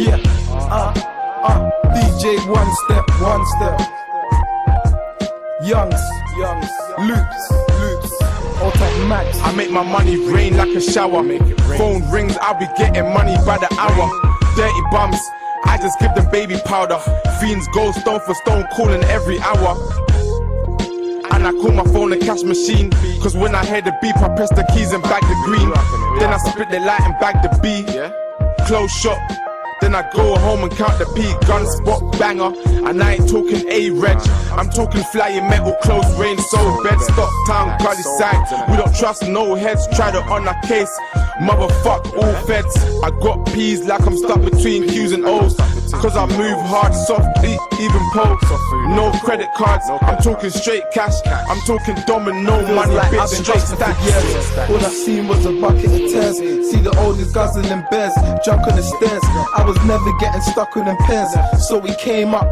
Yeah, uh, uh, DJ one step, one step. Youngs, youngs, Loopz, Loopz. All time max. I make my money rain like a shower. Phone rings, I'll be getting money by the hour. Dirty bums, I just give them baby powder. Fiends go stone for stone, calling every hour. And I call my phone a cash machine. Cause when I hear the beep, I press the keys and bag the green. Then I split the light and bag the B. Close shop. Then I go home and count the P. Gun spot banger. And I ain't talking A reg. I'm talking flying metal, close range, soul bed, stop town, gully side. We don't trust no heads, try to on our case. Motherfuck all feds. I got P's like I'm stuck between Q's and O's. Cause I move hard, soft, e- even pose. No credit cards, I'm talking straight cash. I'm talking domino money, like bitch, straight stacks. years. All I seen was a bucket of tears. See the oldest guzzling bears, drunk on the stairs. I was never getting stuck with them pairs. So we came up,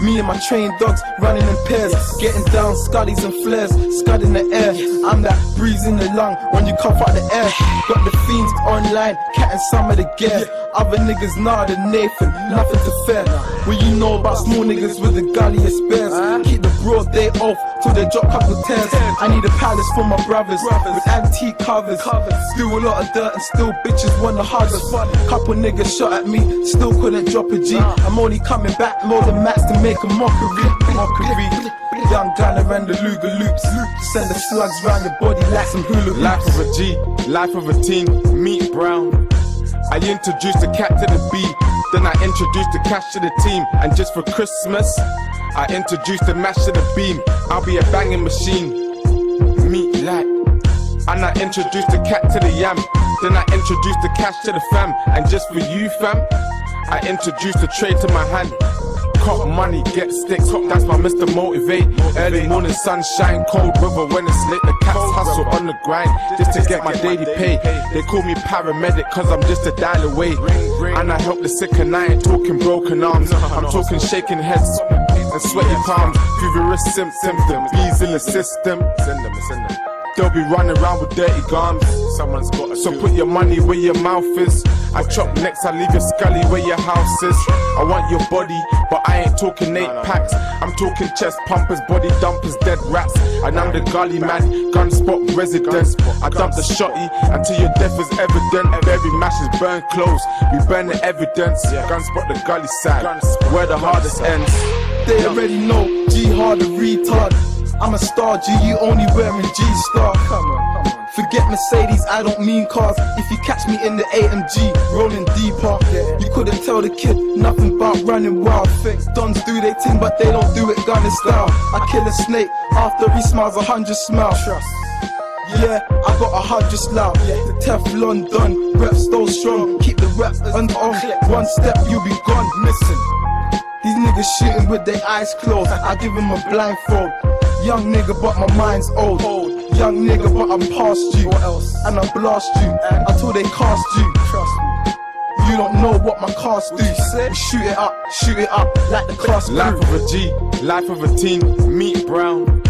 me and my trained dogs running in pairs. Getting down scuddies and flares, scud in the air. I'm that breeze in the lung when you cough out the air. Got the fiends online, catting some of the gear. Other niggas nah than Nathan, nothing to fear. When you know about small niggas with the gulliest bears. Keep the broad day off till they drop couple tears. I need a palace for my brothers with antique covers. Do a lot of dirt and still bitches want the harvest. Couple niggas shot at me, still couldn't drop a G. I'm only coming back more than max to make a mockery. Mockery. Young gunner and the Luger Loopz. Send the slugs round your body like some hula hoops. Life of a G, life of a teen, meat brown. I introduced the cat to the bee, then I introduced the cash to the team. And just for Christmas, I introduced the mash to the beam. I'll be a banging machine, meat like. And I introduced the cat to the yam, then I introduced the cash to the fam. And just for you, fam, I introduced the trade to my hand. Cop money, get sticks, that's my Mr. Motivate. Early morning sunshine, cold weather when it's lit. The cats hustle on the grind just to get my daily pay. They call me paramedic cause I'm just a dial away. And I help the sick and I ain't talking broken arms. I'm talking shaking heads and sweaty palms. Feverish symptoms, the bees in the system. Send them, send them. They'll be running around with dirty gums. Someone's got So put your money where your mouth is. I chop next, I leave your scully where your house is. I want your body, but I ain't talking eight packs. I'm talking chest pumpers, body dumpers, dead rats. And I'm the gully man, gun spot residence. I dump the shotty until your death is evident. Every mash is burned close. We burn the evidence. Gun spot the gully side, where the hardest ends. They already know G hard a retard. I'm a star, G, you only wearing G star. Come on, come on. Forget Mercedes, I don't mean cars. If you catch me in the AMG, rolling deeper, you couldn't tell the kid nothing about running wild. Dons do they thing, but they don't do it gunning style. I kill a snake after he smiles a hundred smiles. Yeah, I got a hundred slout. The Teflon Don, rep so strong. Keep the rep under on. One step, you'll be gone, missing. These niggas shooting with their eyes closed. I give them a blindfold. Young nigga, but my mind's old. old. Young nigga, but I'm past you. What else? And I blast you until they cast you. Trust me. You don't know what my cast do. Shoot it up, shoot it up like the class Life of a G, life of a teen, meet brown.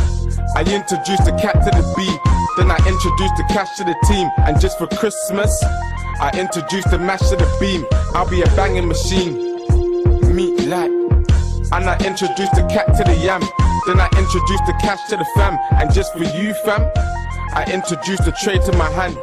I introduced the cat to the bee, then I introduced the cash to the team. And just for Christmas, I introduced the mash to the beam. I'll be a banging machine, meet like. And I introduced the cat to the yam, then I introduced the cash to the fam. And just for you, fam, I introduced the trade to my hand.